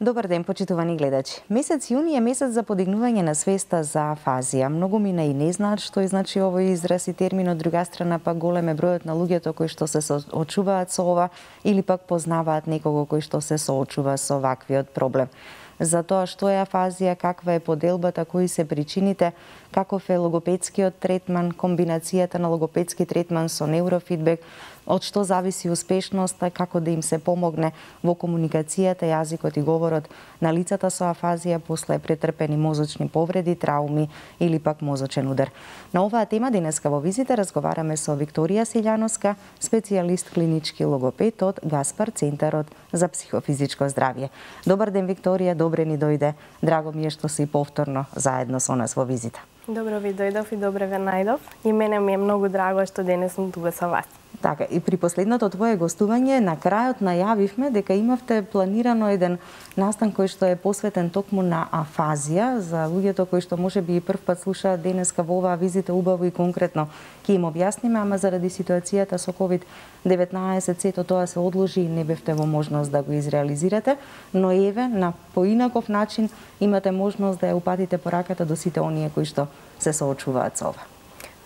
Добар ден, почитувани гледачи. Месец јуни е месец за подигнување на свеста за афазија. Многу мина и не знаат што значи овој израз и термин, од друга страна пак голем е бројот на луѓето кои што се соочуваат со ова или пак познаваат некого кој што се соочува со ваквиот проблем за тоа што е афазија, каква е поделбата, кои се причините, каков е логопедскиот третман, комбинацијата на логопедски третман со неурофидбек, од што зависи успешноста, така како да им се помогне во комуникацијата, јазикот и говорот на лицата со афазија после претрпени мозочни повреди, трауми или пак мозочен удар. На оваа тема денеска во визита разговараме со Викторија Силјановска, специјалист клинички логопед од Гаспар Центарот за психофизичко здравје. Добар ден Викторија, добре ни дојде. Драго ми е што си повторно заедно со нас во визита. Добро ви дојдов и добре ве најдов. И мене ми е многу драго што денес сум тука со вас. Така, и при последното твое гостување, на крајот најавивме дека имавте планирано еден настан кој што е посветен токму на афазија, за луѓето кои што може би и прв пат слушаат денеска во оваа визита убаво и конкретно ќе им објасниме, ама заради ситуацијата со COVID-19 сето тоа се одложи и не бевте во можност да го изреализирате, но еве на поинаков начин имате можност да ја упатите пораката до сите оние кои што се соочуваат со ова.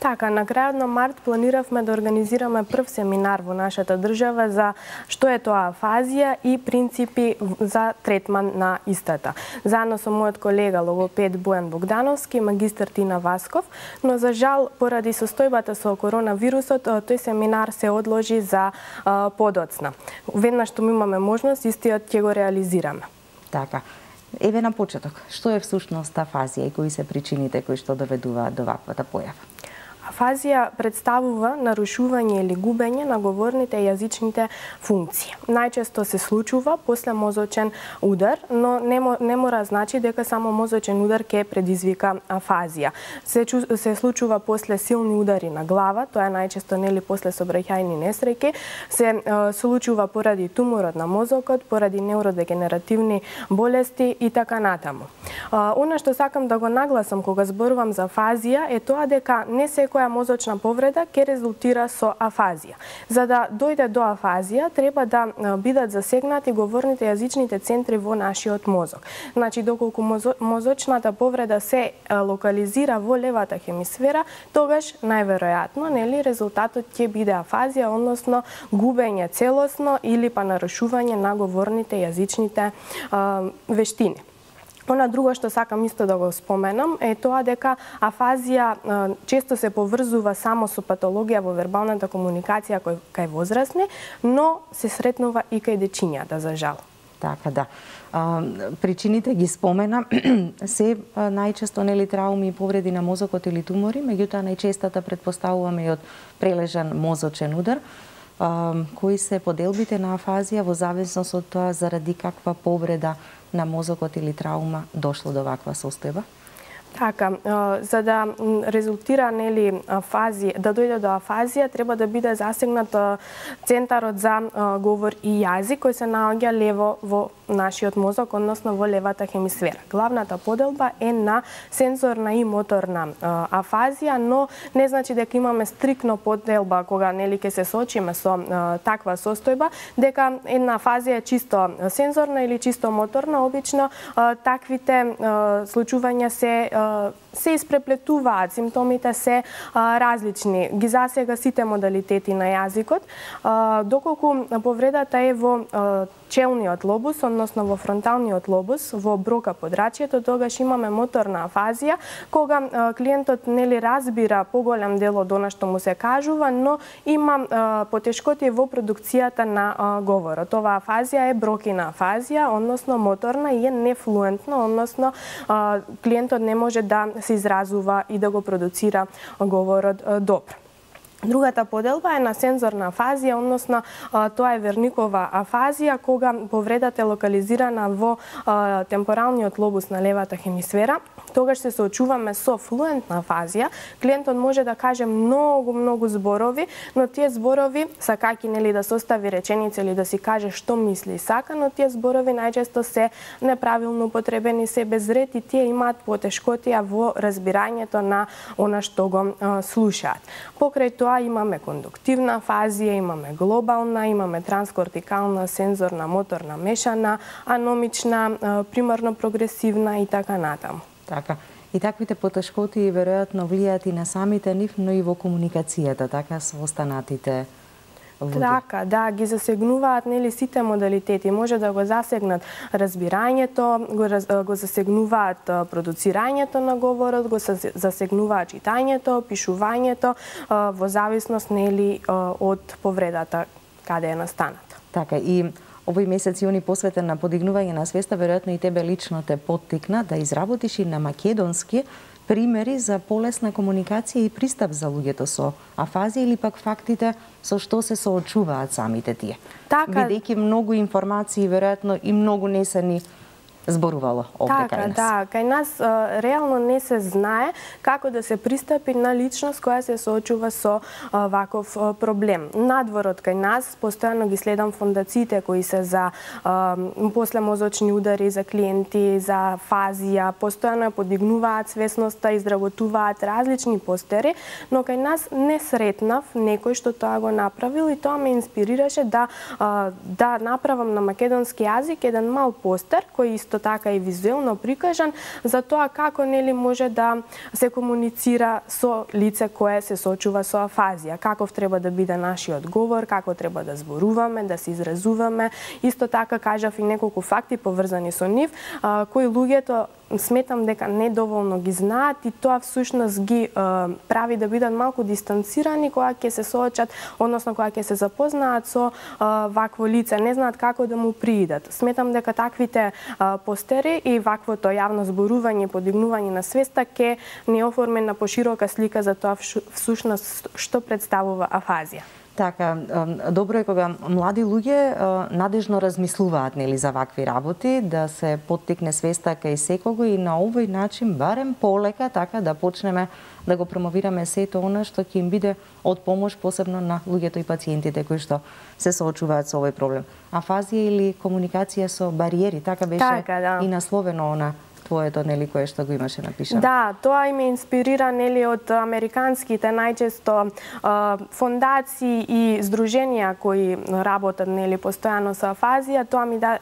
Така, на крајот на март планиравме да организираме прв семинар во нашата држава за што е тоа афазија и принципи за третман на истата. Заедно со мојот колега логопед Бојан Богдановски, магистар Тина Васков, но за жал поради состојбата со коронавирусот тој семинар се одложи за подоцна. Веднаш што имаме можност, истиот ќе го реализираме. Така. Еве на почеток, што е всушност афазија и кои се причините кои што доведуваат до ваквата појава? Афазија представува нарушување или губење на говорните и јазичните функции. Најчесто се случува после мозочен удар, но не, не мора значи дека само мозочен удар ќе предизвика афазија. Се, се случува после силни удари на глава, тоа е најчесто нели после собраќајни несреќи, се е, случува поради туморот на мозокот, поради неуродегенеративни болести и така натаму. Она што сакам да го нагласам кога зборувам за афазија е тоа дека не се секоја мозочна повреда ќе резултира со афазија. За да дојде до афазија, треба да бидат засегнати говорните јазичните центри во нашиот мозок. Значи, доколку мозочната повреда се локализира во левата хемисфера, тогаш најверојатно, нели, резултатот ќе биде афазија, односно губење целосно или па нарушување на говорните јазичните вештини. Она друго што сакам исто да го споменам е тоа дека афазија често се поврзува само со патологија во вербалната комуникација кој кај возрастни, но се сретнува и кај дечињата за жал. Така да. А, причините ги спомена се најчесто нели трауми и повреди на мозокот или тумори, меѓутоа најчестата предпоставуваме и од прележан мозочен удар. А, кои се поделбите на афазија во зависност од тоа заради каква повреда на мозокот или траума дошло до ваква состојба? Така, за да резултира нели афазија, да дојде до афазија, треба да биде засегнат центарот за говор и јазик кој се наоѓа лево во нашиот мозок, односно во левата хемисфера. Главната поделба е на сензорна и моторна афазија, но не значи дека имаме стрикно поделба кога нели ќе се сочиме со таква состојба, дека една афазија е чисто сензорна или чисто моторна, обично таквите случувања се се испреплетуваат, симптомите се различни. Ги засега сите модалитети на јазикот, доколку повредата е во челниот лобус, односно во фронталниот лобус, во брока подрачјето, тогаш имаме моторна афазија, кога клиентот нели разбира поголем дел од она што му се кажува, но има потешкоти во продукцијата на говорот. Оваа афазија е брокина афазија, односно моторна и е нефлуентна, односно клиентот не може да се изразува и да го продуцира говорот добро. Другата поделба е на сензорна афазија, односно тоа е верникова афазија кога повредата е локализирана во темпоралниот лобус на левата хемисфера. Тогаш се соочуваме со флуентна афазија. Клиентот може да каже многу, многу зборови, но тие зборови, сакаки нели да состави реченица или да си каже што мисли и сака, но тие зборови најчесто се неправилно употребени, се без и тие имаат потешкотија во разбирањето на она што го слушаат. Покрај тоа тоа имаме кондуктивна фазија, имаме глобална, имаме транскортикална, сензорна, моторна, мешана, аномична, примарно прогресивна и така натаму. Така. И таквите потешкоти веројатно влијаат и на самите нив, но и во комуникацијата, така со останатите Така, да, ги засегнуваат нели сите модалитети. Може да го засегнат разбирањето, го, раз, го засегнуваат продуцирањето на говорот, го засегнуваат читањето, пишувањето, во зависност нели од повредата каде е настаната. Така, и овој месец јуни посветен на подигнување на свеста, веројатно и тебе лично те поттикна да изработиш и на македонски примери за полесна комуникација и пристап за луѓето со афазија или пак фактите со што се соочуваат самите тие. Така... Бидејќи многу информации веројатно и многу не се ни зборувало овде така, кај нас. Да, кај нас а, реално не се знае како да се пристапи на личност која се соочува со а, ваков а, проблем. Надворот кај нас постојано ги следам фондациите кои се за а, после мозочни удари за клиенти, за фазија, постојано подигнуваат свесноста, изработуваат различни постери, но кај нас не сретнав некој што тоа го направил и тоа ме инспирираше да а, да направам на македонски јазик еден мал постер кој исто исто така и визуелно прикажан за тоа како нели може да се комуницира со лице кое се сочува со афазија, каков треба да биде нашиот говор, како треба да зборуваме, да се изразуваме. Исто така кажав и неколку факти поврзани со нив, кои луѓето сметам дека недоволно ги знаат и тоа всушност ги е, прави да бидат малку дистанцирани кога ќе се соочат, односно кога ќе се запознаат со е, вакво лице, не знаат како да му приидат. Сметам дека таквите е, постери и ваквото јавно зборување, подигнување на свеста ќе не оформи на поширока слика за тоа всушност што представува афазија. Така, добро е кога млади луѓе надежно размислуваат нели за вакви работи, да се поттикне свеста кај секого и на овој начин барем полека така да почнеме да го промовираме сето она што ќе им биде од помош посебно на луѓето и пациентите кои што се соочуваат со овој проблем. Афазија или комуникација со бариери, така беше така, да. и насловено она своето нели кое што го имаше напишано. Да, тоа им инспирира нели од американските најчесто фондации и здруженија кои работат нели постојано со афазија, тоа ми да,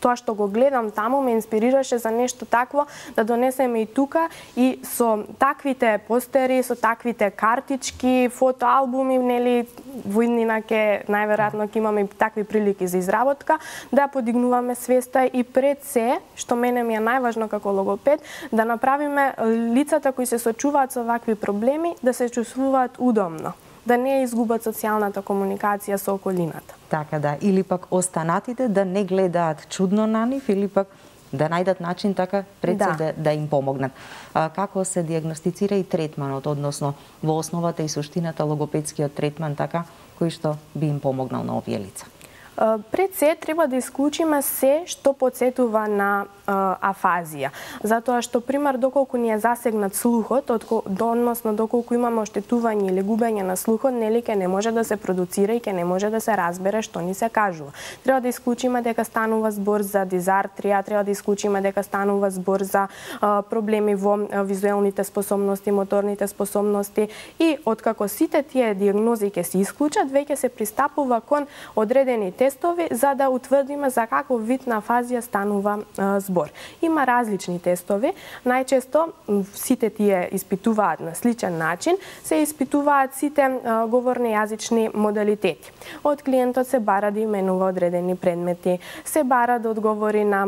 тоа што го гледам таму ме инспирираше за нешто такво да донесеме и тука и со таквите постери, со таквите картички, фотоалбуми, нели во иднина ќе најверојатно ќе имаме такви прилики за изработка, да подигнуваме свеста и пред се, што мене ми е најважно како логопед, да направиме лицата кои се сочуваат со вакви проблеми да се чувствуваат удобно да не изгубат социјалната комуникација со околината. Така да, или пак останатите да не гледаат чудно на нив, или пак да најдат начин така пред да. да, да им помогнат. А, како се диагностицира и третманот, односно во основата и суштината логопедскиот третман така кој што би им помогнал на овие лица? Пред се треба да исклучиме се што подсетува на афазија. Затоа што пример доколку ни е засегнат слухот, односно доколку имаме оштетување или губење на слухот, нели ке не може да се продуцира и ке не може да се разбере што ни се кажува. Треба да исклучиме дека станува збор за дизартрија, треба да исклучиме дека станува збор за проблеми во визуелните способности, моторните способности и откако сите тие диагнози ќе се исклучат, веќе се пристапува кон одредени тестови Тестови за да утврдиме за каков вид на фазија станува збор збор. Има различни тестови. Најчесто сите тие испитуваат на сличен начин, се испитуваат сите говорни јазични модалитети. Од клиентот се бара да именува одредени предмети, се бара да одговори на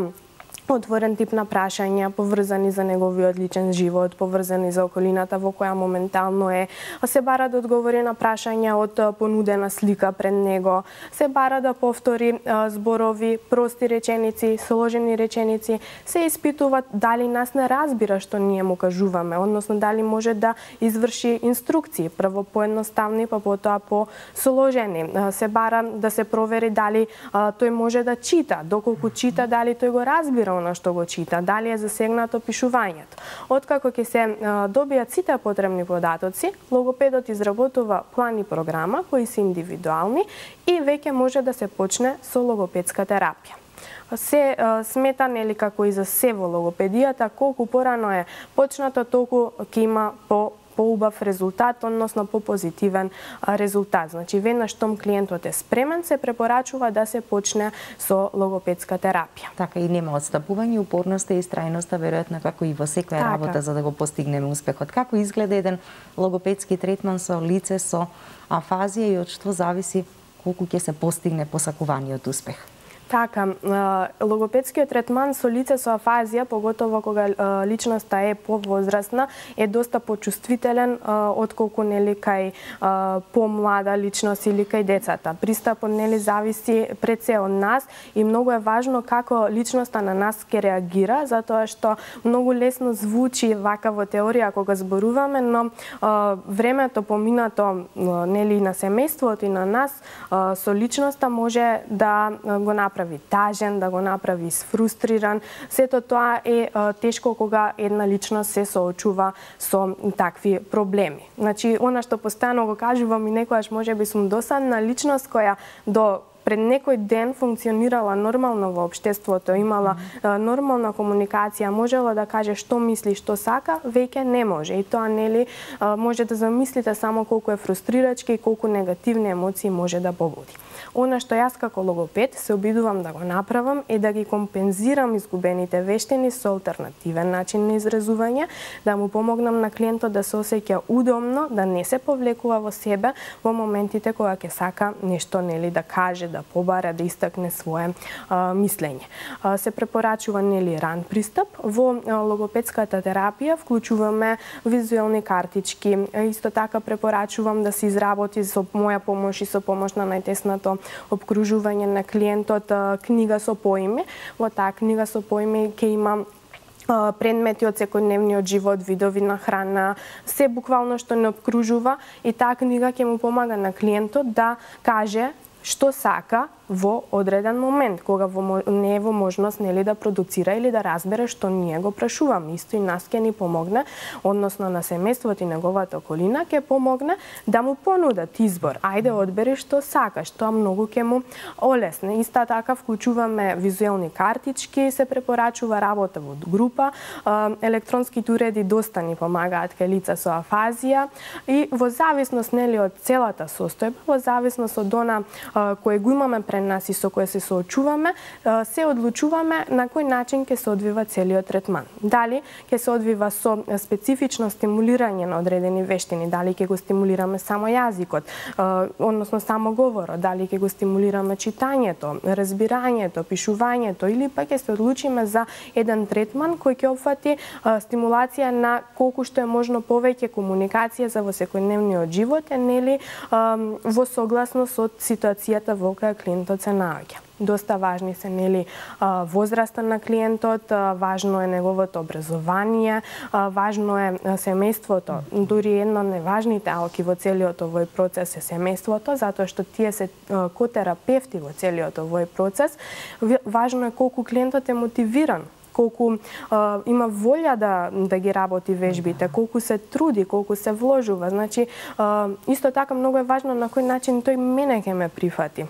отворен тип на прашања поврзани за неговиот личен живот, поврзани за околината во која моментално е, се бара да одговори на прашања од понудена слика пред него, се бара да повтори зборови, прости реченици, сложени реченици, се испитува дали нас не разбира што ние му кажуваме, односно дали може да изврши инструкции, прво поедноставни, па потоа по сложени. Се бара да се провери дали тој може да чита, доколку чита дали тој го разбира она што го чита, дали е засегнато пишувањето. Откако ќе се добијат сите потребни податоци, логопедот изработува план и програма кои се индивидуални и веќе може да се почне со логопедска терапија се смета нели како и за се во логопедијата, колку порано е почнато, толку ќе има по поубав резултат, односно попозитивен резултат. Значи, веднаш штом клиентот е спремен, се препорачува да се почне со логопедска терапија. Така и нема отстапување, упорноста и страјноста веројатно како и во секоја така. работа за да го постигнеме успехот. Како изгледа еден логопедски третман со лице со афазија и од што зависи колку ќе се постигне посакуваниот успех? Така, логопедскиот третман со лице со афазија, поготово кога личноста е повозрастна, е доста почувствителен отколку нели кај помлада личност или кај децата. Пристапот нели зависи пред се од нас и многу е важно како личноста на нас ќе реагира, затоа што многу лесно звучи вака во теорија кога зборуваме, но времето поминато нели на семејството и на нас со личноста може да го направи направи тажен, да го направи сфрустриран. Сето тоа е тешко кога една личност се соочува со такви проблеми. Значи, она што постојано го кажувам и некојаш може би сум досадна личност која до пред некој ден функционирала нормално во општеството, имала нормална комуникација, можела да каже што мисли, што сака, веќе не може. И тоа нели може да замислите само колку е фрустрирачки и колку негативни емоции може да побуди. Она што јас како логопед се обидувам да го направам е да ги компензирам изгубените вештини со алтернативен начин на изразување, да му помогнам на клиентот да се осеќа удобно, да не се повлекува во себе во моментите кога ќе сака нешто нели да каже, да побара, да истакне свое а, мислење. А, се препорачува нели ран пристап. Во а, логопедската терапија вклучуваме визуелни картички. Исто така препорачувам да се изработи со моја помош и со помош на најтесното обкружување на клиентот книга со поими. Во таа книга со поими ќе има предмети од секојдневниот живот, видови на храна, се буквално што не обкружува и таа книга ќе му помага на клиентот да каже што сака во одреден момент, кога во, не е во можност нели да продуцира или да разбере што ние го прашуваме. Исто и нас ќе ни помогне, односно на семејството и неговата околина ќе помогне да му понудат избор. Ајде одбери што сакаш, тоа многу ќе му олесне. Иста така вклучуваме визуелни картички, се препорачува работа во група, електронските уреди доста ни помагаат кај лица со афазија и во зависност нели од целата состојба, во зависност од она кој го имаме пред нас и со која се соочуваме, се одлучуваме на кој начин ќе се одвива целиот третман. Дали ќе се одвива со специфично стимулирање на одредени вештини, дали ќе го стимулираме само јазикот, односно само говорот, дали ќе го стимулираме читањето, разбирањето, пишувањето или па ќе се одлучиме за еден третман кој ќе опфати стимулација на колку што е можно повеќе комуникација за во секојдневниот живот, е нели во согласност со ситуацијата во која клиент клиентот се наоѓа. Доста важни се нели возраста на клиентот, важно е неговото образование, важно е семејството. Дури едно од неважните алки во целиот овој процес е семејството, затоа што тие се котерапевти во целиот овој процес. Важно е колку клиентот е мотивиран колку а, има волја да да ги работи вежбите, колку се труди, колку се вложува. Значи, а, исто така многу е важно на кој начин тој мене ќе ме прифати.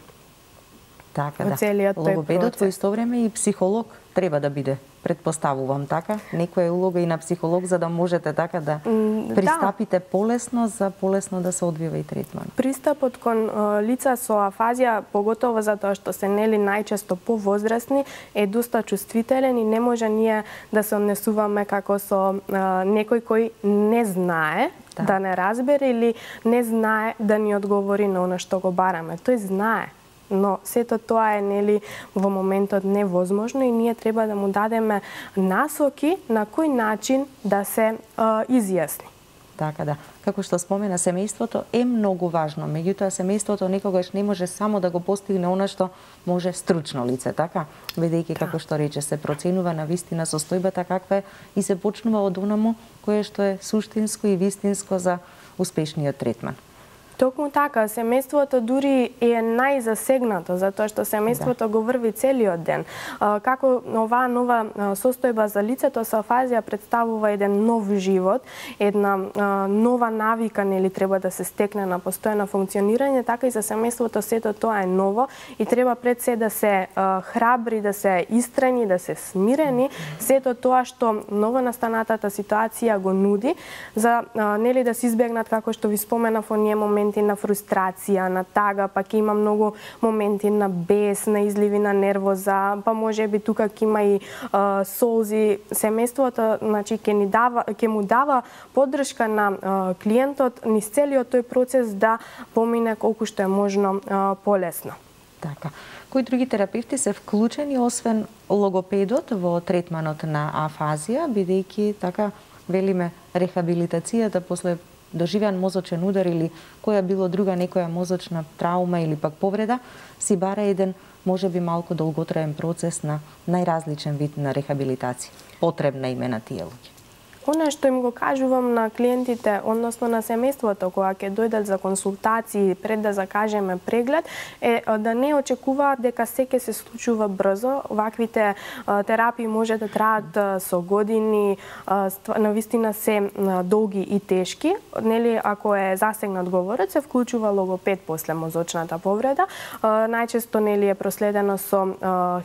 Така, да. целиот Логопедот во исто време и психолог треба да биде предпоставувам така, некоја улога и на психолог за да можете така да, да. пристапите да. полесно за полесно да се одвива и третман. Пристапот кон лица со афазија, поготово затоа што се нели најчесто повозрастни, е доста чувствителен и не може ние да се однесуваме како со некој кој не знае да. да не разбере или не знае да ни одговори на она што го бараме. Тој знае но сето тоа е нели во моментот невозможно и ние треба да му дадеме насоки на кој начин да се а, изјасни. Така да. Како што спомена, семејството е многу важно. Меѓутоа, семејството некогаш не може само да го постигне она што може стручно лице, така? Бидејќи, како да. што рече, се проценува на вистина состојбата каква е и се почнува од онаму кое што е суштинско и вистинско за успешниот третман. Токму така, семејството дури е најзасегнато, затоа што семејството да. го врви целиот ден. Како оваа нова состојба за лицето со афазија представува еден нов живот, една нова навика нели треба да се стекне на постојано функционирање, така и за семејството сето тоа е ново и треба пред се да се храбри, да се истрени, да се смирени, сето тоа што ново настанатата ситуација го нуди за нели да се избегнат како што ви споменав оние моменти моменти на фрустрација, на тага, па ќе има многу моменти на бес, на изливи на нервоза, па може би тука ќе има и а, солзи. Семејството, значи ќе ни дава ќе му дава поддршка на а, клиентот низ целиот тој процес да помине колку што е можно а, полесно. Така. Кои други терапевти се вклучени освен логопедот во третманот на афазија, бидејќи така велиме рехабилитацијата после доживеан мозочен удар или која било друга некоја мозочна траума или пак повреда, си бара еден може би малку долготраен процес на најразличен вид на рехабилитација. Потребна име на тие луѓе. Она што им го кажувам на клиентите, односно на семејството, кога ќе дојдат за консултации пред да закажеме преглед, е да не очекуваат дека се ќе се случува брзо. Ваквите терапии може да траат со години, на вистина се долги и тешки. Нели, ако е засегнат говорот, се вклучува логопед после мозочната повреда. Најчесто нели е проследено со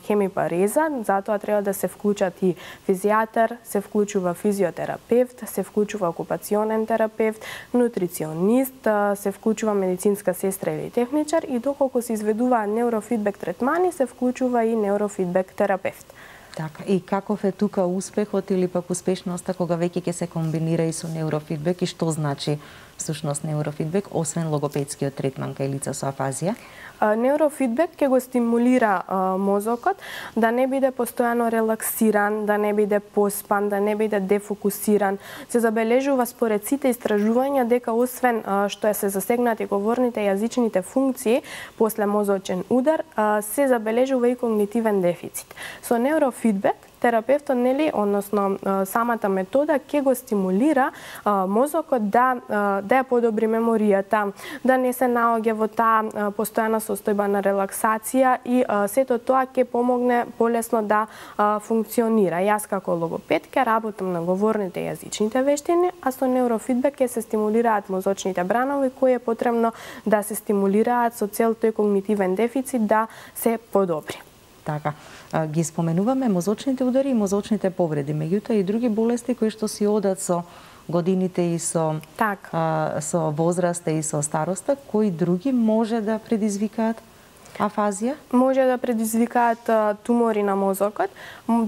хемипареза, затоа треба да се вклучат и физијатер, се вклучува физиотерапевт, терапевт, се вклучува окупационен терапевт, нутриционист, се вклучува медицинска сестра или техничар и доколку се изведуваат неурофидбек третмани, се вклучува и неурофидбек терапевт. Така, и каков е тука успехот или пак успешноста кога веќе ќе се комбинира и со неурофидбек и што значи всушност неурофидбек, освен логопедскиот третман кај лица со афазија? Неурофидбек ќе го стимулира мозокот да не биде постојано релаксиран, да не биде поспан, да не биде дефокусиран. Се забележува според сите истражувања дека освен што е се засегнати говорните јазичните функции после мозочен удар, се забележува и когнитивен дефицит. Со неурофидбек терапевтот нели, односно самата метода ќе го стимулира мозокот да да ја подобри меморијата, да не се наоѓа во таа постојана состојба на релаксација и сето тоа ќе помогне полесно да функционира. Јас како логопед ќе работам на говорните јазичните вештини, а со неурофидбек ќе се стимулираат мозочните бранови кои е потребно да се стимулираат со цел тој когнитивен дефицит да се подобри. Така. Ги споменуваме мозочните удари и мозочните повреди, меѓутоа и други болести кои што си одат со годините и со так. а, со возраста и со староста, кои други може да предизвикаат Афазија? Може да предизвикаат тумори на мозокот.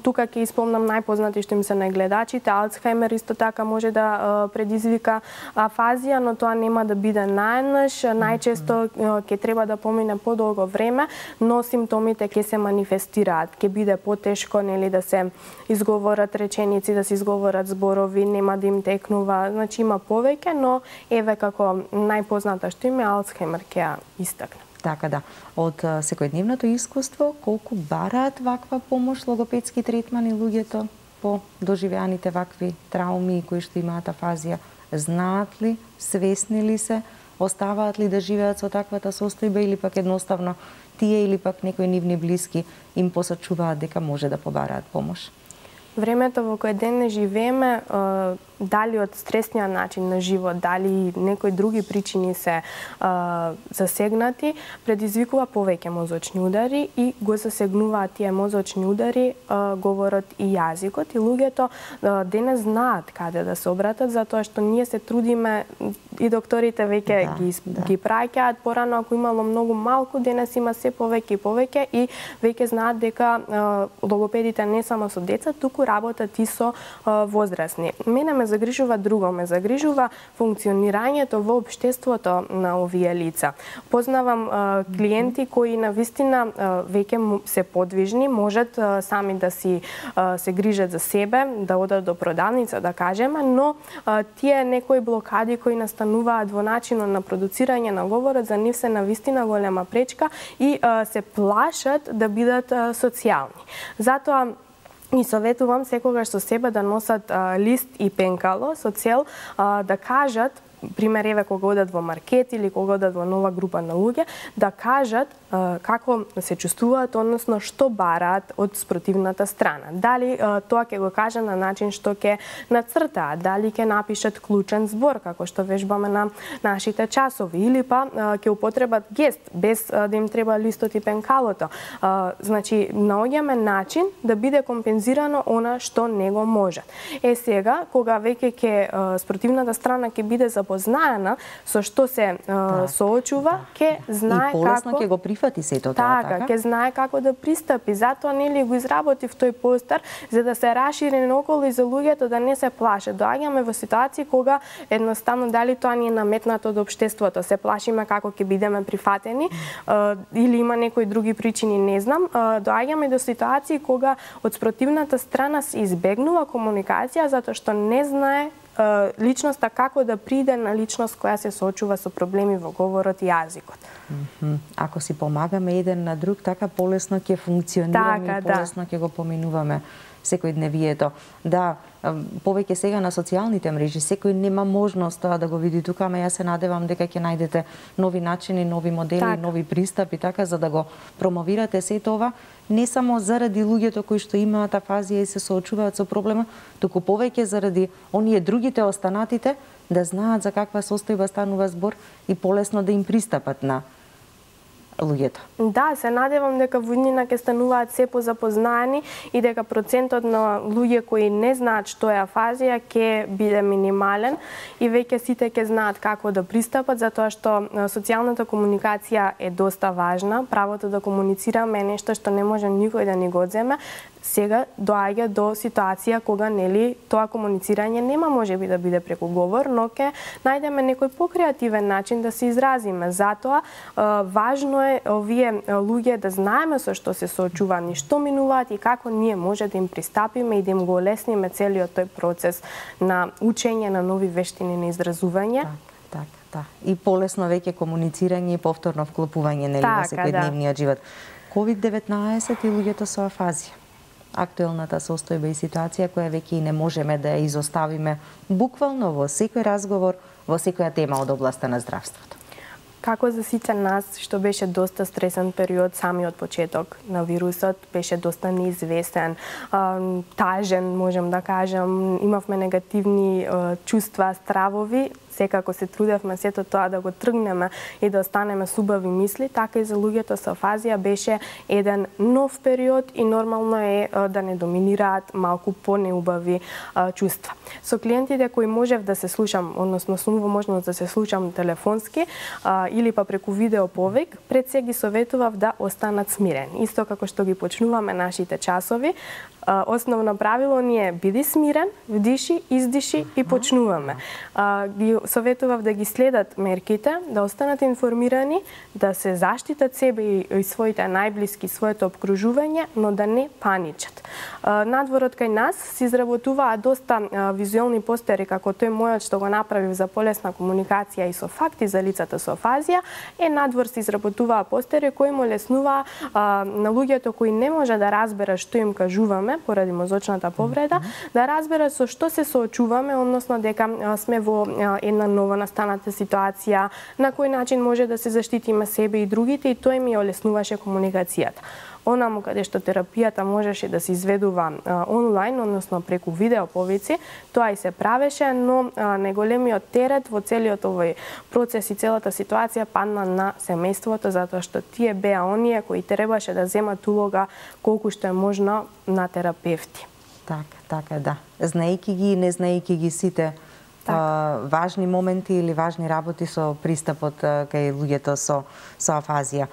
Тука ќе испомнам најпознати што им се нагледачите. Алцхаймер исто така може да предизвика афазија, но тоа нема да биде наеднаш. Најчесто ќе треба да помине подолго време, но симптомите ќе се манифестираат. Ќе биде потешко нели да се изговорат реченици, да се изговорат зборови, нема да им текнува. Значи има повеќе, но еве како најпозната што им е Алцхаймер ќе ја истакне. Така да, од секојдневното искуство, колку бараат ваква помош логопедски третмани луѓето по доживеаните вакви трауми кои што имаат афазија? Знаат ли, свесни ли се, оставаат ли да живеат со таквата состојба или пак едноставно тие или пак некои нивни блиски им посочуваат дека може да побараат помош? Времето во кое ден живееме, дали од стресниот начин на живот, дали некои други причини се а, засегнати, предизвикува повеќе мозочни удари и го засегнуваат тие мозочни удари а, говорот и јазикот и луѓето а, денес знаат каде да се обратат затоа што ние се трудиме и докторите веќе да, ги да. ги праќаат порано ако имало многу малку денес има се повеќе и повеќе и веќе знаат дека а, логопедите не само со деца туку работат и со а, возрастни. Мене ме загрижува друго, ме загрижува функционирањето во општеството на овие лица. Познавам клиенти кои на вистина веќе се подвижни, можат сами да си се грижат за себе, да одат до продавница, да кажеме, но тие некои блокади кои настануваат во начинот на продуцирање на говорот за нив се на вистина голема пречка и се плашат да бидат социјални. Затоа И советувам секогаш со себе да носат а, лист и пенкало со цел а, да кажат пример еве кога одат во маркет или кога одат во нова група на луѓе, да кажат како се чувствуваат, односно што бараат од спротивната страна. Дали тоа ќе го кажа на начин што ќе нацртаат, дали ќе напишат клучен збор, како што вежбаме на нашите часови, или па ќе употребат гест, без да им треба листот и пенкалото. Значи, наоѓаме начин да биде компензирано она што не го може. Е сега, кога веќе ќе спротивната страна ќе биде за запознаена со што се да. соочува, ќе знае како ќе го прифати сето тоа, така? ќе знае како да пристапи. Затоа нели го изработив тој постер за да се расшири наоколу и за луѓето да не се плашат. Доаѓаме во ситуации кога едноставно дали тоа ни е наметнато од општеството, се плашиме како ќе бидеме прифатени или има некои други причини, не знам. Доаѓаме до ситуации кога од спротивната страна се избегнува комуникација затоа што не знае личноста како да приде на личност која се соочува со проблеми во говорот и јазикот. Ако си помагаме еден на друг, така полесно ќе функционираме така, и да. полесно ќе да. го поминуваме секој дневието. Да, повеќе сега на социјалните мрежи, секој нема можност да го види тука, ама јас се надевам дека ќе најдете нови начини, нови модели, так. нови пристапи, така за да го промовирате се тоа, не само заради луѓето кои што имаат афазија и се соочуваат со проблема, туку повеќе заради оние другите останатите да знаат за каква состојба станува збор и полесно да им пристапат на луѓето. Да, се надевам дека во иднина ќе стануваат се позапознаени и дека процентот на луѓе кои не знаат што е афазија ќе биде минимален и веќе сите ќе знаат како да пристапат затоа што социјалната комуникација е доста важна. Правото да комуницираме е нешто што не може никој да ни го одземе сега доаѓа до ситуација кога нели тоа комуницирање нема можеби да биде преку говор, но ќе најдеме некој покреативен начин да се изразиме. Затоа важно е овие луѓе да знаеме со што се соочуваат и што минуваат и како ние може да им пристапиме и да им го олесниме целиот тој процес на учење на нови вештини на изразување. Так, так, да. И полесно веќе комуницирање и повторно вклопување нели така, во секојдневниот да. живот. COVID-19 и луѓето со афазија актуелната состојба и ситуација која веќе и не можеме да ја изоставиме буквално во секој разговор, во секоја тема од областа на здравството. Како за сите нас, што беше доста стресен период самиот почеток на вирусот, беше доста неизвестен, тажен, можем да кажам, имавме негативни чувства, стравови, секако се трудевме сето тоа да го тргнеме и да останеме со убави мисли, така и за луѓето со афазија беше еден нов период и нормално е да не доминираат малку понеубави чувства. Со клиентите кои можев да се слушам, односно сум во можност да се слушам телефонски или па преку видео повик, пред се ги советував да останат смирени. Исто како што ги почнуваме нашите часови, основно правило ни е биди смирен, вдиши, издиши и почнуваме. Ги советував да ги следат мерките, да останат информирани, да се заштитат себе и своите најблиски, своето обкружување, но да не паничат. Надворот кај нас се изработуваа доста визуелни постери, како тој мојот што го направив за полесна комуникација и со факти за лицата со афазија, е надвор се изработуваа постери кои му леснуваа на луѓето кои не може да разбера што им кажуваме поради мозочната повреда, да разбере со што се соочуваме, односно дека сме во една нова настаната ситуација, на кој начин може да се заштитиме себе и другите и тој ми олеснуваше комуникацијата онаму каде што терапијата можеше да се изведува а, онлайн, односно преку видео повици, тоа и се правеше, но а, неголемиот терет во целиот овој процес и целата ситуација падна на семејството, затоа што тие беа оние кои требаше да земат улога колку што е можно на терапевти. Така, така, да. Знаејќи ги и не знаејќи ги сите така. важни моменти или важни работи со пристапот кај луѓето со со афазија.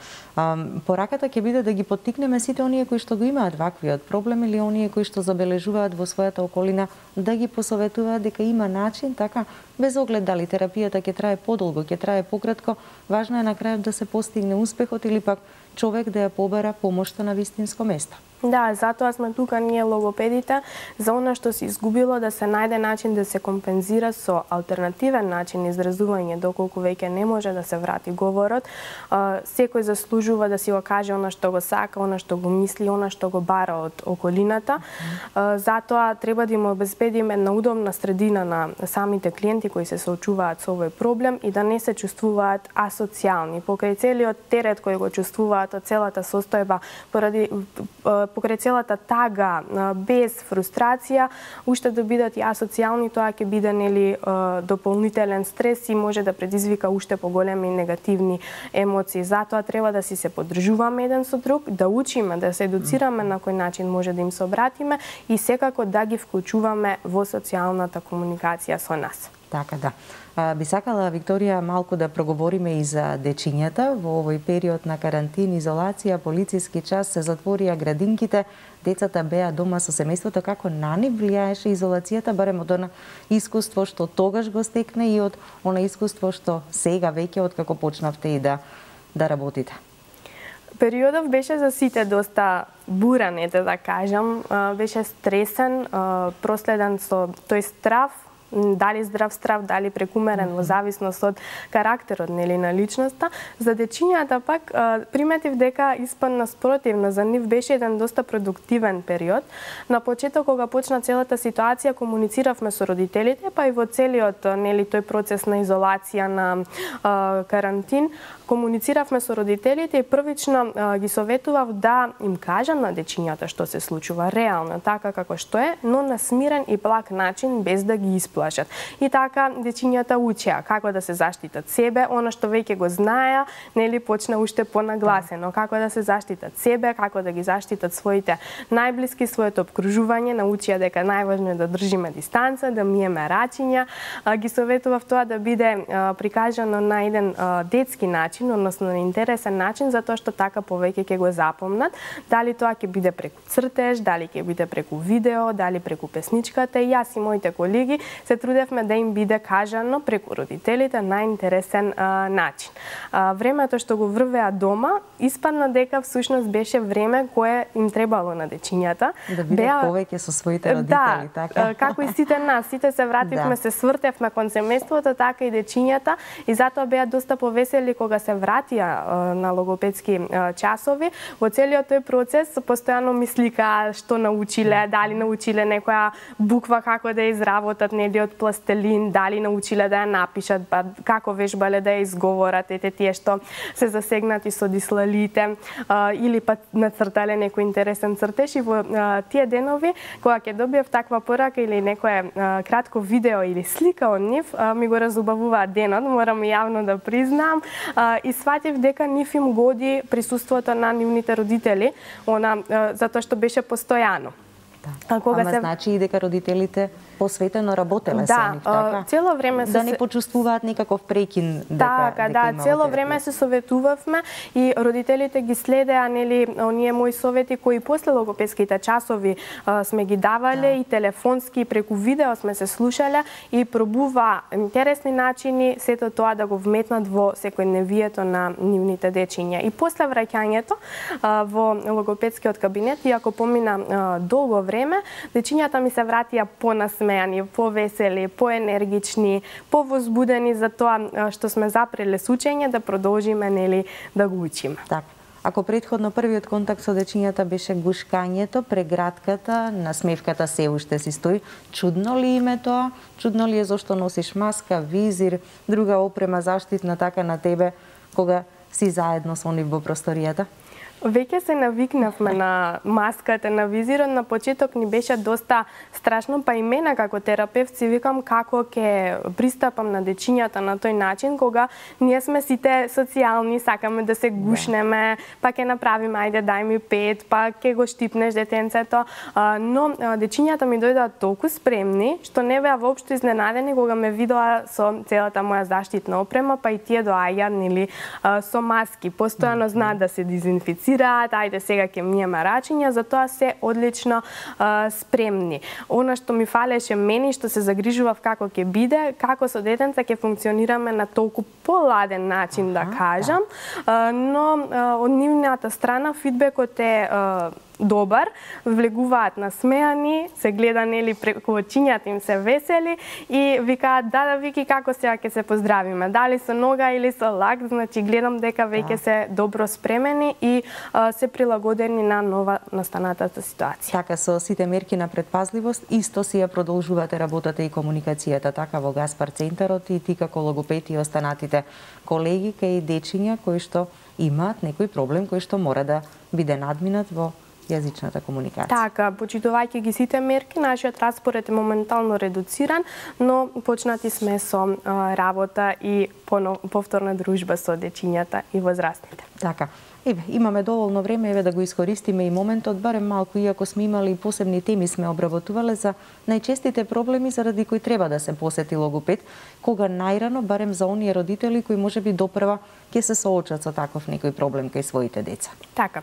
пораката ќе биде да ги поттикнеме сите оние кои што го имаат ваквиот проблем или оние кои што забележуваат во својата околина да ги посоветуваат дека има начин така без оглед дали терапијата ќе трае подолго, ќе трае пократко, важно е на крајот да се постигне успехот или пак човек да ја побара помошта на вистинско место. Да, затоа сме тука ние логопедите за она што се изгубило да се најде начин да се компензира со алтернативен начин изразување доколку веќе не може да се врати говорот. Секој заслужува да си го каже она што го сака, она што го мисли, она што го бара од околината. Затоа треба да им обезбедиме една удобна средина на самите клиенти кои се соочуваат со овој проблем и да не се чувствуваат асоцијални. Покрај целиот терет кој го чувствуваат целата целата состојба поради покрај целата тага без фрустрација, уште да бидат и асоцијални, тоа ќе биде нели дополнителен стрес и може да предизвика уште поголеми негативни емоции. Затоа треба да си се поддржуваме еден со друг, да учиме, да се едуцираме на кој начин може да им се обратиме и секако да ги вклучуваме во социјалната комуникација со нас. Така да. Би сакала, Викторија, малку да проговориме и за дечињата. Во овој период на карантин, изолација, полициски час се затворија градинките, децата беа дома со семејството. Како на нив влијаеше изолацијата, барем од она искуство што тогаш го стекне и од она искуство што сега веќе од како почнавте и да, да работите? Периодов беше за сите доста буран, ете да кажам. Беше стресен, проследен со тој страв, дали здрав страв, дали прекумерен, во зависност од карактерот нели на личноста. За дечињата пак приметив дека испадна спротивно, за нив беше еден доста продуктивен период. На почеток кога почна целата ситуација комунициравме со родителите, па и во целиот нели тој процес на изолација на а, карантин, комунициравме со родителите и првично а, ги советував да им кажам на дечињата што се случува реално, така како што е, но на смирен и плак начин без да ги исплашат. И така дечињата учеа како да се заштитат себе, она што веќе го знаеа, нели почна уште понагласено како да се заштитат себе, како да ги заштитат своите најблиски, своето обкружување, научија дека најважно е да држиме дистанца, да миеме рачиња. Ги советував тоа да биде прикажано на еден детски начин начин, односно на интересен начин, затоа што така повеќе ќе го запомнат. Дали тоа ќе биде преку цртеж, дали ќе биде преку видео, дали преку песничката. И јас и моите колеги се трудевме да им биде кажано преку родителите на интересен а, начин. А, времето што го врвеа дома, испадна дека всушност беше време кое им требало на дечињата. Да бидат повеќе со своите родители, да, така? како и сите нас, сите се вративме, да. се свртевме кон семејството, така и дечињата, и затоа беа доста повесели кога се вратија на логопедски часови, во целиот тој процес постојано мислика што научиле, дали научиле некоја буква како да изработат нели од пластелин, дали научиле да ја напишат, па како вежбале да ја изговорат, ете тие што се засегнати со дислалите, или па нацртале некој интересен цртеж и во тие денови кога ќе добиев таква порака или некое кратко видео или слика од нив, ми го разубавуваат денот, морам јавно да признам и сватив дека нив им годи присуството на нивните родители, она затоа што беше постојано. Да. А кога Ама се... значи и дека родителите посветено работеле да, со нив, така? цело време се да не почувствуваат никаков прекин дека Така, дека да, цело време се советувавме и родителите ги следеа нели оние мои совети кои после логопедските часови а, сме ги давале да. и телефонски и преку видео сме се слушале и пробува интересни начини сето тоа да го вметнат во секојдневието на нивните дечиња. И после враќањето а, во логопедскиот кабинет, иако помина а, долго време, дечињата ми се вратија понасмеани, повесели, поенергични, повозбудени за тоа што сме запреле с учење да продолжиме нели да го учиме. Така. Ако предходно првиот контакт со дечињата беше гушкањето, прегратката, насмевката се уште си стои, чудно ли име тоа? Чудно ли е зошто носиш маска, визир, друга опрема заштитна така на тебе кога си заедно со нив во просторијата? Веќе се навикнавме на маската, на визирот. На почеток ни беше доста страшно, па и мене како терапевт си викам како ќе пристапам на дечињата на тој начин, кога ние сме сите социјални, сакаме да се гушнеме, па ќе направиме, ајде дај ми пет, па ќе го штипнеш детенцето. Но дечињата ми дојдоа толку спремни, што не беа воопшто изненадени кога ме видоа со целата моја заштитна опрема, па и тие доаѓаат нели со маски. Постојано знаат да се дезинфицираат комуницираат, ајде сега ќе миеме рачиња, затоа се одлично а, спремни. Она што ми фалеше мене, што се загрижував како ќе биде, како со детенца ќе функционираме на толку поладен начин, да кажам, а, но а, од нивната страна фидбекот е а, добар, влегуваат насмеани, се гледа нели преку очињата им се весели и викаат да да вики како сега ќе се поздравиме, дали со нога или со лак, значи гледам дека веќе да. се добро спремени и а, се прилагодени на нова настанатата ситуација. Така со сите мерки на предпазливост исто си ја продолжувате работата и комуникацијата така во Гаспар центарот и ти како логопед и останатите колеги кај дечиња кои што имаат некој проблем кој што мора да биде надминат во јазичната комуникација. Така, почитувајќи ги сите мерки, нашиот распоред е моментално редуциран, но почнати сме со работа и повторна дружба со дечињата и возрастните. Така. Еве, имаме доволно време, еве да го искористиме и моментот, барем малку, иако сме имали посебни теми сме обработувале за најчестите проблеми заради кои треба да се посети логопед, кога најрано, барем за оние родители кои може би допрва ќе се соочат со таков некој проблем кај своите деца. Така.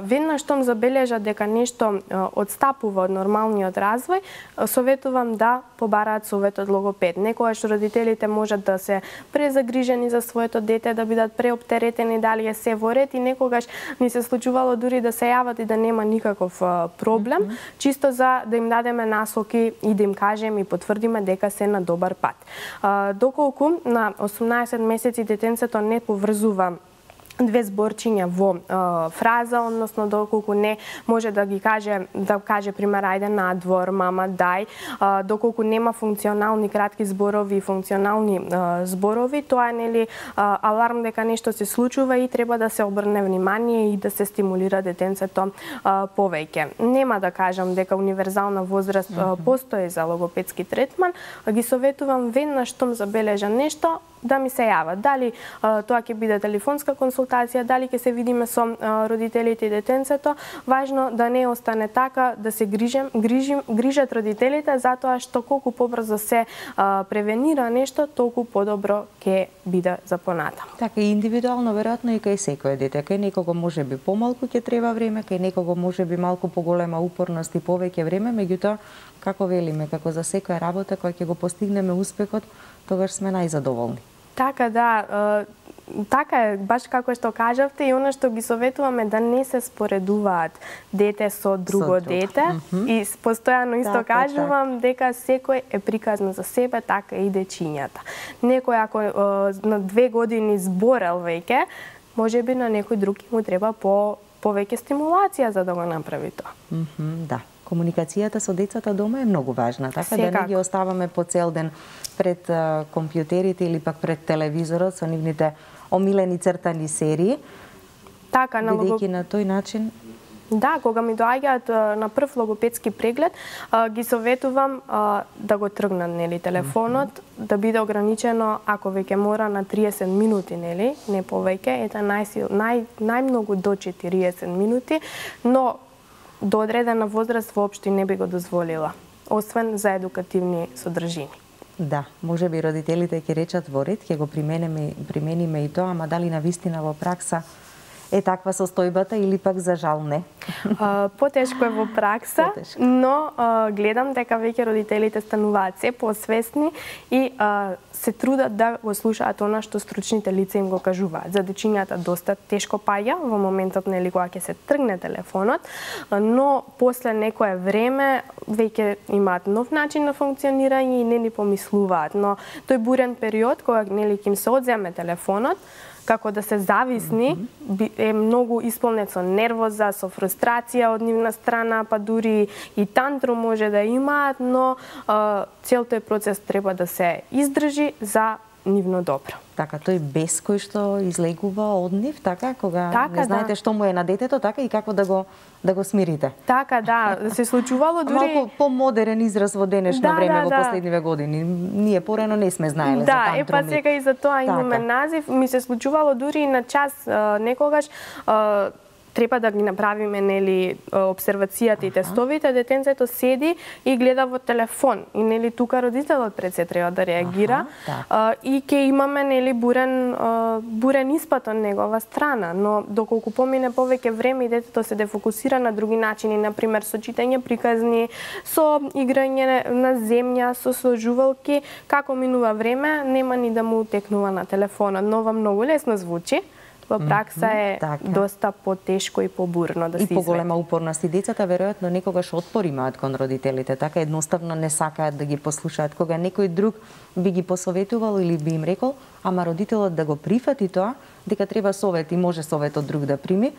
Веднаш штом забележат дека нешто одстапува од нормалниот развој, советувам да побараат совет од логопед. Некојаш родителите можат да се презагрижени за своето дете, да бидат преоптеретени дали е се во ред и некогаш ни се случувало дури да се јават и да нема никаков проблем, mm -hmm. чисто за да им дадеме насоки и да им кажеме и потврдиме дека се на добар пат. Доколку на 18 месеци детенцето не поврзува две зборчиња во е, фраза, односно доколку не може да ги каже, да каже пример, ајде надвор, мама, дај, е, доколку нема функционални кратки зборови и функционални е, зборови, тоа е нели аларм дека нешто се случува и треба да се обрне внимание и да се стимулира детенцето повеќе. Нема да кажам дека универзална возраст mm -hmm. постои за логопедски третман, ги советувам веднаш штом забележа нешто, да ми се јават. Дали а, тоа ќе биде телефонска консултација, дали ќе се видиме со а, родителите и детенцето, важно да не остане така, да се грижем, грижим, грижат родителите, затоа што колку побрзо се а, превенира нешто, толку подобро ќе биде за понатаму. Така и индивидуално веројатно и кај секој дете, кај некого може би помалку ќе треба време, кај некого може би малку поголема упорност и повеќе време, меѓутоа како велиме, како за секоја работа која ќе го постигнеме успехот, тогаш сме најзадоволни. Така, да. Така е, баш како што кажавте, и она што ги советуваме да не се споредуваат дете со друго со дете. Mm -hmm. И постојано исто така, кажувам так. дека секој е приказно за себе, така и дечињата. Некој ако на две години зборел веќе, може би на некој друг му треба по повеќе стимулација за да го направи тоа. Mm -hmm, да комуникацијата со децата дома е многу важна, така Секако. да не ги оставаме по цел ден пред а, компјутерите или пак пред телевизорот со нивните омилени цртани серии. Така, на лого... на тој начин Да, кога ми доаѓаат на прв логопедски преглед, ги советувам да го тргнат нели телефонот, mm -hmm. да биде ограничено ако веќе мора на 30 минути, нели, не повеќе, ета нај, нај најмногу до 40 минути, но до одредена возраст воопшто не би го дозволила, освен за едукативни содржини. Да, може би родителите ќе речат во ред, ќе го примениме, примениме и тоа, ама дали на вистина во пракса е таква состојбата или пак за жал не? потешко е во пракса, потешко. но а, гледам дека веќе родителите стануваат се посвесни и а, се трудат да го слушаат она што стручните лица им го кажуваат. За дечињата доста тешко паѓа во моментот нели кога ќе се тргне телефонот, но после некое време веќе имаат нов начин на функционирање и не ни помислуваат. Но тој бурен период кога нели ќе им се одземе телефонот, како да се зависни, е многу исполнет со нервоза, со фрустрација од нивна страна, па дури и тантрум може да имаат, но цел е процес треба да се издржи за нивно добро. Така, тој без кој што излегува од нив, така, кога така, не знаете да. што му е на детето, така и како да го да го смирите. Така, да, се случувало дури малку помодерен израз во денешно да, време да, во да. последниве години. Ние порано не сме знаеле да, за тантруми. Да, е па сега и за тоа така. имаме назив. Ми се случувало дури и на час некогаш треба да ги направиме нели обсервацијата и тестовите, детенцето седи и гледа во телефон. И нели тука родителот пред се треба да реагира. Аха, да. и ќе имаме нели бурен бурен испат од негова страна, но доколку помине повеќе време и детето се дефокусира на други начини, на пример со читање приказни, со играње на земја, со сложувалки, како минува време, нема ни да му текнува на телефонот, но ова многу лесно звучи во пракса е така. доста потешко и побурно да се И поголема упорност и децата веројатно некогаш отпор имаат кон родителите, така едноставно не сакаат да ги послушаат. Кога некој друг би ги посоветувал или би им рекол, ама родителот да го прифати тоа, дека треба совет и може советот друг да прими,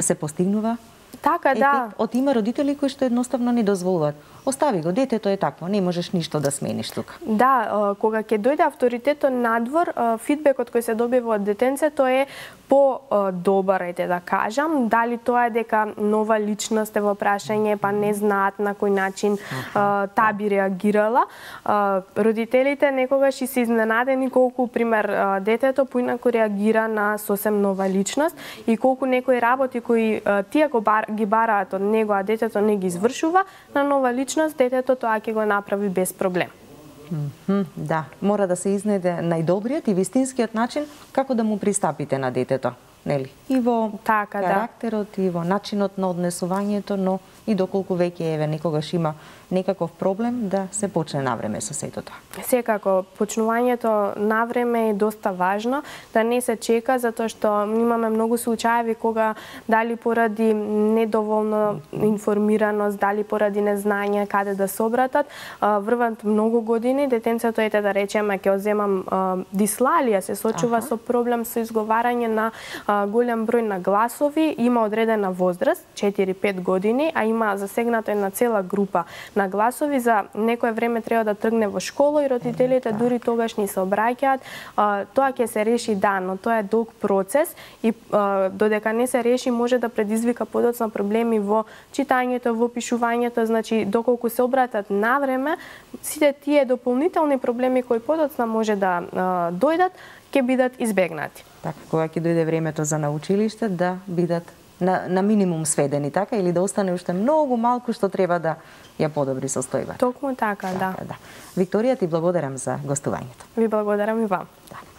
се постигнува Така, да. Од има родители кои што едноставно не дозволуваат. Остави го, детето е такво, не можеш ништо да смениш тука. Да, кога ќе дојде авторитетот надвор, фидбекот кој се добива од детенцето е по добар, ете да кажам, дали тоа е дека нова личност е во прашање, па не знаат на кој начин таа би реагирала. Родителите некогаш и се изненадени колку пример детето поинаку реагира на сосем нова личност и колку некои работи кои тие го бар, ги бараат од него, а детето не ги извршува, на нова личност детето тоа ќе го направи без проблем. Mm -hmm, да, мора да се изнеде најдобриот и вистинскиот начин како да му пристапите на детето нели? И во така, да. карактерот, да. и во начинот на однесувањето, но и доколку веќе еве некогаш има некаков проблем да се почне на време со сето тоа. Секако, почнувањето на време е доста важно, да не се чека затоа што имаме многу случаеви кога дали поради недоволно информираност, дали поради незнање каде да се обратат, врват многу години, детенцето ете да речеме ќе одземам дислалија, се сочува Аха. со проблем со изговарање на голем број на гласови, има одредена возраст, 4-5 години, а има засегнато една цела група на гласови за некое време треба да тргне во школа и родителите дури тогаш ни се обраќаат. Тоа ќе се реши да, но тоа е долг процес и додека не се реши може да предизвика подоцна проблеми во читањето, во пишувањето, значи доколку се обратат на време, сите тие дополнителни проблеми кои подоцна може да дојдат, ќе бидат избегнати. Така, кога ќе дојде времето за научилиште, да бидат на, на минимум сведени, така, или да остане уште многу малку што треба да ја подобри состојбата. Токму така, така да. да. Викторија, ти благодарам за гостувањето. Ви благодарам и вам. Да.